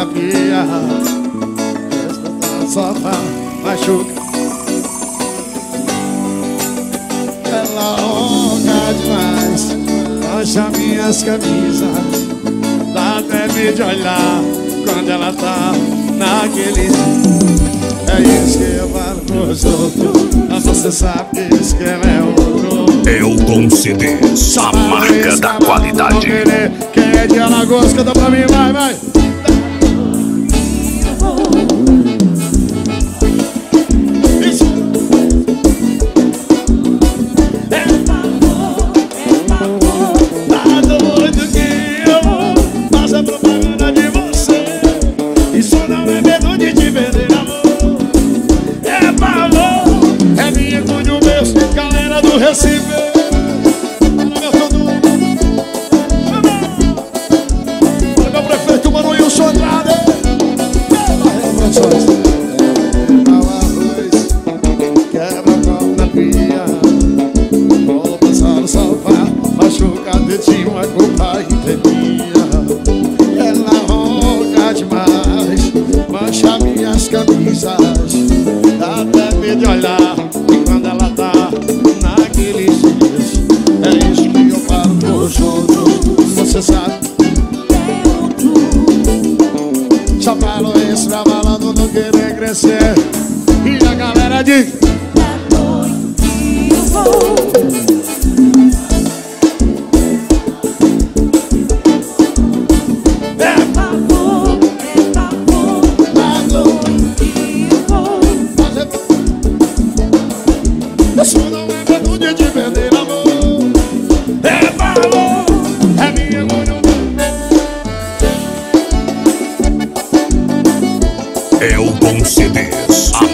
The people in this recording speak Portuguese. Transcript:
na pia. Sofá, machuca. Ela ronca demais. Mancha minhas camisas. Dá até medo de olhar Quando ela tá naquele É isso que eu falo pros outros. Mas você sabe que ela é outro. Elton CDs, a marca da qualidade. É de Alagoas, canta pra mim, vai, vai. Isso. Camisas até medo de olhar Quando ela tá naqueles dias. É isso que eu falo pros outros Você sabe. Só falo isso pra falando não querer crescer. E a galera diz Elton CDs, a marca